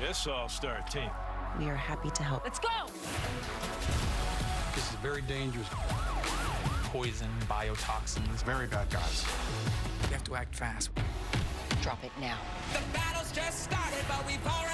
this all-star team. We are happy to help. Let's go! This is very dangerous. Poison, biotoxins. Very bad guys. You have to act fast. Drop it now. The battle's just started, but we've already